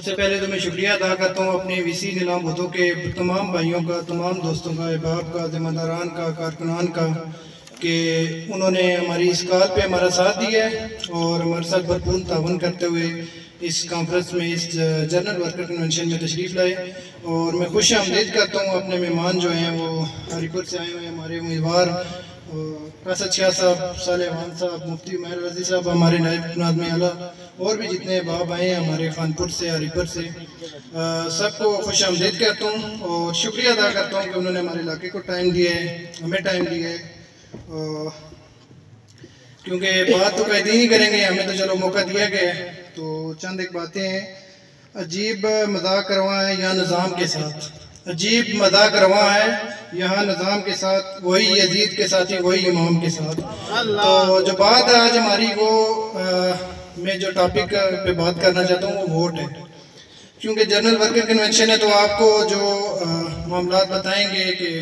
سب سے پہلے تو میں شکریہ ادا کرتا ہوں اپنے ویسی نیلام بھتو کے تمام بھائیوں کا، تمام دوستوں کا، احباب کا، ذمہ داران کا، کارکنان کا، کہ انہوں نے ہماری اس کال پہ ہمارا ساتھ دیا ہے اور ہمارے ساتھ بھرپور تعاون کرتے ہوئے اس کانفرنس میں اس جنرل ورکر کنونشن میں تشریف لائے اور میں خوش آمدید کرتا ہوں اپنے مہمان جو ہیں وہ ہری پور سے آئے ہوئے ہیں، ہمارے امیدوار قاسد شاہ صاحب صالح وان صاحب، مفتی عمیر رضی صاحب، ہمارے نائب نادم اعلیٰ اور بھی جتنے باب آئے ہیں ہمارے خانپور سے ہری پور سے سب کو خوش آمدید کرتا ہوں اور شکریہ ادا کرتا ہوں کہ انہوں نے ہمارے علاقے کو ٹائم دیا ہے، ہمیں ٹائم دیا ہے کیونکہ بات تو قید ہی کریں گے ہمیں تو چلو موقع دیا گیا ہے۔ تو چند ایک باتیں ہیں۔ عجیب مذاق رواں ہے یہاں نظام کے ساتھ۔ عجیب مذاق رواں ہے یہاں نظام کے ساتھ وہی یزید کے ساتھ ہی وہی امام کے ساتھ۔ تو جو بات ہے آج ہماری وہ میں جو ٹاپک پہ بات کرنا چاہتا ہوں وہ ووٹ ہے۔ کیونکہ جنرل ورکر کنونشن ہے تو آپ کو جو معاملات بتائیں گے کہ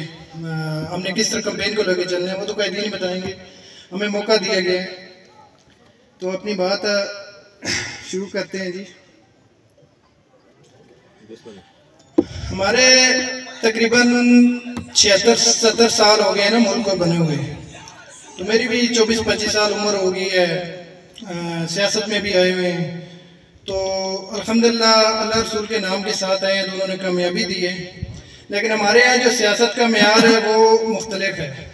ہم نے کس طرح کمپین کو لگے چلنے ہیں وہ تو قیدی نہیں بتائیں گے۔ ہمیں موقع دیا گیا تو اپنی بات شروع کرتے ہیں جی۔ ہمارے تقریباً چھہتر، ستر سال ہو گئے ہیں نا، ملک کو بنے ہوئے۔ تو میری بھی چوبیس، پچیس سال عمر ہو گئی ہے۔ سیاست میں بھی آئے ہوئے ہیں۔ تو الحمدللہ اللہ رسول کے نام کے ساتھ آئے ہیں، تو انہوں نے کامیابی دی ہے۔ لیکن ہمارے یہاں جو سیاست کا معیار ہے، وہ مختلف ہے۔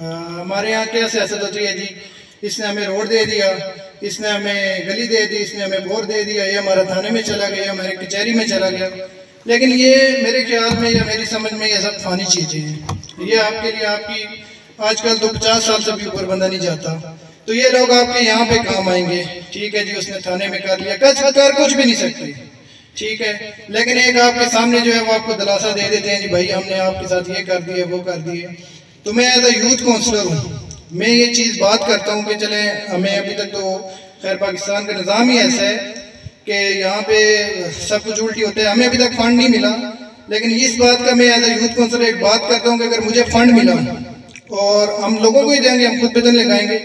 ہمارے یہاں کیا سیاست ہوتی ہے جی؟ اس نے ہمیں روڈ دے دیا، اس نے ہمیں گلی دے دی، اس نے ہمیں بور دے دیا، یہ ہمارا تھانے میں چلا گیا ہمارے کچہری میں چلا گیا۔ لیکن یہ میرے خیال میں یا میری سمجھ میں یہ سب فانی چیزیں ہیں۔ یہ آپ کے لیے آپ کی آج کل تو پچاس سال سے بھی اوپر بندہ نہیں جاتا۔ تو یہ لوگ آپ کے یہاں پہ کام آئیں گے۔ ٹھیک ہے جی اس نے تھانے میں کر لیا۔ کچھ کر کچھ بھی نہیں سکتے۔ ٹھیک ہے۔ لیکن ایک آپ کے سامنے جو ہے وہ آپ کو دلاسا دے دیتے ہیں جی بھائی ہم نے آپ کے ساتھ یہ کر دیے وہ کر دیے تو میں ایز اے یوتھ کونسلر ہوں۔ میں یہ چیز بات کرتا ہوں کہ چلیں، ہمیں ابھی تک تو خیر پاکستان کا نظام ہی ایسا ہے کہ یہاں پہ سب کچھ الٹی ہوتے ہیں ہمیں ابھی تک فنڈ نہیں ملا۔ لیکن اس بات کا میں ایز اے یوتھ کونسلر ایک بات کرتا ہوں کہ اگر مجھے فنڈ ملا اور ہم لوگوں کو ہی دیں گے، ہم خود بدن لگائیں گے۔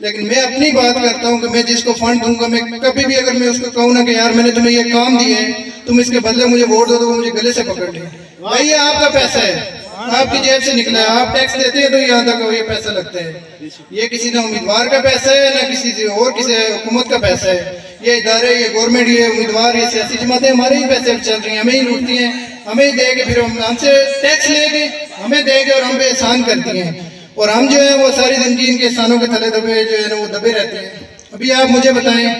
لیکن میں اپنی بات کرتا ہوں کہ میں جس کو فنڈ دوں گا، میں کبھی بھی اگر میں اس کو کہوں نا کہ یار میں نے تمہیں یہ کام دیے، تم اس کے بدلے مجھے ووٹ دو تو وہ مجھے گلے سے پکڑ لیں بھائی، یہ آپ کا پیسہ ہے۔ آپ کی جیب سے نکلا ہے، آپ ٹیکس دیتے ہیں تو یہاں تک یہ پیسہ لگتا ہے یہ کسی نہ امیدوار کا پیسہ ہے، نہ کسی اور کسی حکومت کا پیسہ ہے۔ یہ ادارے، یہ گورنمنٹ یہ امیدوار، یہ سیاسی جماعتیں ہمارے ہی پیسے چل رہی ہیں۔ ہمیں ہی لوٹتی ہیں۔ ہمیں ہی دے کے پھر ہم سے ٹیکس لے گے ہمیں دے گے اور ہم پہ احسان کرتی ہیں۔ اور ہم جو ہیں وہ ساری زندگی ان کے احسانوں کے تھلے دبے جو ہے نا وہ دبے رہتے ہیں۔ ابھی آپ مجھے بتائیں،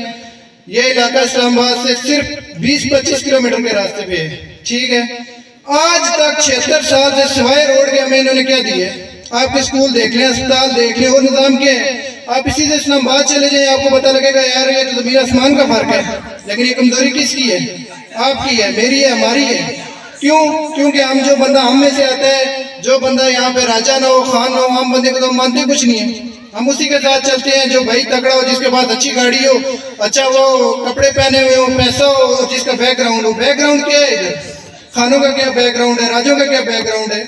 یہ علاقہ اسلام آباد سے صرف بیس پچیس کلومیٹر کے راستے پہ ہے۔ ٹھیک ہے۔ آج تک چھہتر سال سے سوائے روڈ کے ہمیں انہوں نے کیا دیے؟ آپ کے اسکول دیکھ لیں، اسپتال دیکھ لیں، اور نظام کیا ہے آپ اسی سے اسلام آباد چلے جائیں، آپ کو پتہ لگے گا، یار، یہ تو زمین آسمان کا فرق ہے۔ لیکن یہ کمزوری کس کی ہے؟ آپ کی ہے، میری ہے، ہماری ہے۔ کیوں؟ کیونکہ ہم جو بندہ ہم میں سے آتا ہے، جو بندہ یہاں پہ راجہ نہ ہو، خان نہ ہو، ہم بندے کو تو مانتے کچھ نہیں ہے ہم اسی کے ساتھ چلتے ہیں، جو بھائی تکڑا ہو، جس کے پاس اچھی گاڑی ہو اچھا وہ کپڑے پہنے ہوئے ہو پیسہ ہو، جس کا بیک گراؤنڈ ہو۔ بیک گراؤنڈ کیا ہے؟ ادھر خانوں کا کیا بیک گراؤنڈ ہے؟ راجوں کا کیا بیک گراؤنڈ ہے؟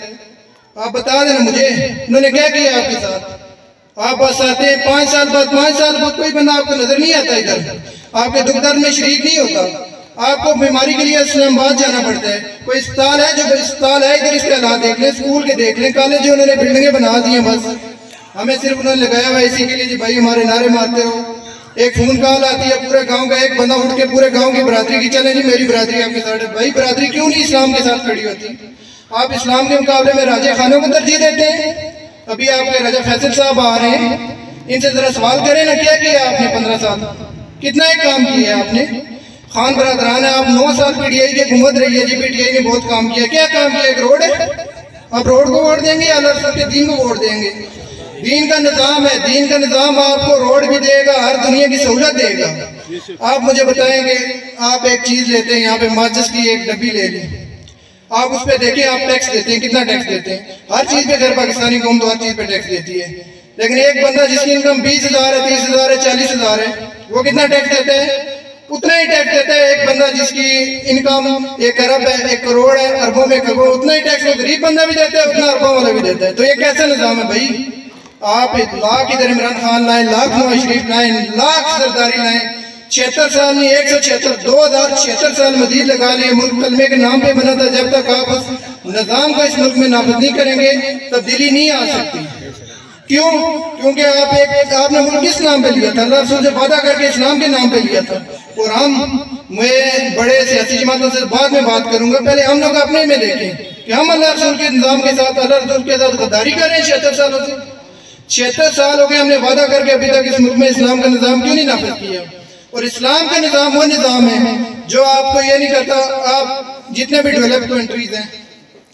آپ بتا دینا مجھے۔ انہوں نے کیا کیا آپ کے ساتھ؟ آپ بس آتے ہیں، پانچ سال بعد، پانچ سال بعد کوئی بندہ آپ کو نظر نہیں آتا ادھر۔ آپ کے دکھ درد میں شریک نہیں ہوتا۔ آپ کو بیماری کے لیے اسلام آباد جانا پڑتا ہے۔ کوئی اسپتال ہے جو اسپتال ہے، ادھر اس کے حالات دیکھ لیں، اسکول کے دیکھ لیں۔ کالج جو انہوں نے بلڈنگیں بنا دی ہیں بس۔ ہمیں صرف انہوں نے لگایا ہوا اسی کے لیے جی بھائی ہمارے نعرے مارتے رہو۔ ایک فون کال آتی ہے پورے گاؤں کا، ایک بندہ اٹھ کے پورے گاؤں کی برادری کی چلیں جی میری برادری آپ کے ساتھ بھائی، برادری کیوں نہیں اسلام کے ساتھ کھڑی ہوتی؟ آپ اسلام کے مقابلے میں راجہ خانوں کو ترجیح دیتے ہیں؟ ابھی آپ کے راجہ فیصل صاحب آ رہے ہیں۔ ان سے ذرا سوال کریں نا، کیا کیا آپ نے پندرہ سال؟ کتنا ایک کام کیا ہے آپ نے؟ خان برادران ہے آپ نو سال پی ٹی آئی کی حکومت رہی ہے جی پی ٹی آئی نے بہت کام کیا۔ کیا کام کیا؟ ایک روڈ ہے۔ آپ روڈ کو ووٹ دیں گے یا اللہ رسول کے دین کو ووٹ دیں گے؟ دین کا نظام ہے، دین کا نظام آپ کو روڈ بھی دے گا، ہر دنیا کی سہولت دے گا۔ آپ مجھے بتائیں گے، آپ ایک چیز لیتے ہیں، یہاں پہ ماچس کی ایک ڈبی لے لیں آپ اس پہ دیکھیں، آپ ٹیکس دیتے ہیں، کتنا ٹیکس دیتے ہیں۔ ہر چیز پہ غیر پاکستانی قوم تو ہر چیز پہ ٹیکس دیتی ہے۔ لیکن ایک بندہ جس کی انکم بیس ہزار ہے، تیس ہزار ہے، چالیس ہزار ہے، وہ کتنا ٹیکس دیتے ہیں اتنا ہی ٹیکس دیتے ہیں ایک بندہ جس کی انکم ایک ارب ہے، ایک کروڑ ہے، اربوں میں کروڑ، اتنا ہی ٹیکس غریب بندہ بھی دیتا ہے، اتنا اربوں والا بھی دیتا ہے۔ تو یہ کیسا نظام ہے بھائی؟ آپ لاکھ ادھر عمران خان لائیں لاکھ نواز شریف لائیں لاکھ سرداری لائیں چھہتر سال نہیں، ایک سو چھہتر، دو ہزار چھہتر سال مزید لگا لیے ملک کلمے کے نام پہ بنا تھا، جب تک آپ اس نظام کو اس ملک میں نافذ نہیں کریں گے، تبدیلی نہیں آ سکتی۔ کیوں؟ کیونکہ آپ ایک، آپ نے ملک کس نام پہ لیا تھا؟ اللہ رسول سے وعدہ کر کے اسلام کے نام پہ لیا تھا۔ اور ہم، میں بڑے سیاسی جماعتوں سے بعد میں بات کروں گا، پہلے ہم لوگ اپنے میں دیکھیں کہ ہم اللہ رسول کے نظام کے ساتھ، اللہ رسول کے ساتھ غداری کر رہے ہیں چھہتر سالوں سے۔ چھہتر سال ہو گئے ہم نے وعدہ کر کے ابھی تک اس ملک میں اسلام کا نظام کیوں نہیں نافذ کیا؟ اور اسلام کا نظام وہ نظام ہے جو آپ کو یہ نہیں کرتا آپ جتنے بھی ڈیولپ کنٹریز ہیں،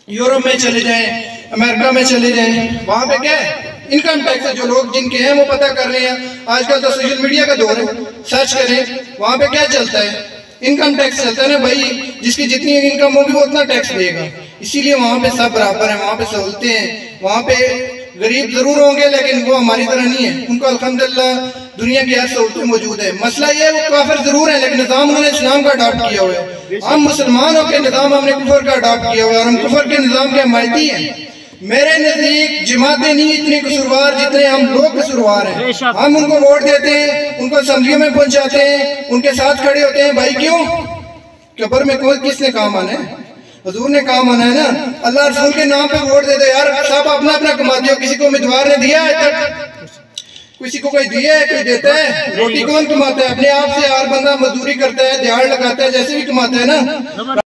یورپ میں چلے جائیں، امریکہ میں چلے جائیں، وہاں پہ کیا ہے؟ انکم ٹیکس جو لوگ جن کے ہیں وہ پتہ کر رہے ہیں۔ آج کل تو سوشل میڈیا کا دور ہے سرچ کریں، وہاں پہ کیا چلتا ہے؟ انکم ٹیکس چلتا ہے نا بھائی، جس کی جتنی انکم ہوگی وہ اتنا ٹیکس دے گا۔ اسی لیے وہاں پہ سب برابر ہیں، وہاں پہ سہولتیں ہیں، وہاں پہ غریب ضرور ہوں گے لیکن وہ ہماری طرح نہیں ہے ان کو الحمدللہ دنیا کی ہر سہولتیں موجود ہیں مسئلہ یہ ہے وہ کافر ضرور ہیں لیکن نظام انہوں نے اسلام کا اڈاپٹ کیا ہوا ہے۔ ہم مسلمان ہو کے نظام ہم نے کفر کا اڈاپٹ کیا ہوا ہے اور ہم کفر کے نظام کے حمایتی ہیں۔ میرے نزدیک جماعتیں نہیں اتنی قصوروار جتنے ہم لوگ قصوروار ہیں۔ ہم ان کو ووٹ دیتے ہیں ان کو اسمبلیوں میں پہنچاتے ہیں ان کے ساتھ کھڑے ہوتے ہیں۔ بھائی کیوں؟ قبر میں کوئی کس نے کام آنا ہے؟ حضور نے کہا مانا ہے نا اللہ رسول کے نام پہ ووٹ دیتے یار، سب اپنا اپنا کماتے ہو کسی کو امیدوار نے دیا ہے تک کسی کو کوئی دیا ہے، کوئی دیتا ہے؟ روٹی کون کماتا ہے؟ اپنے آپ سے ہر بندہ مزدوری کرتا ہے، دیہڑ لگاتا ہے، جیسے بھی کماتا ہے نا؟